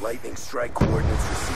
Lightning strike coordinates received.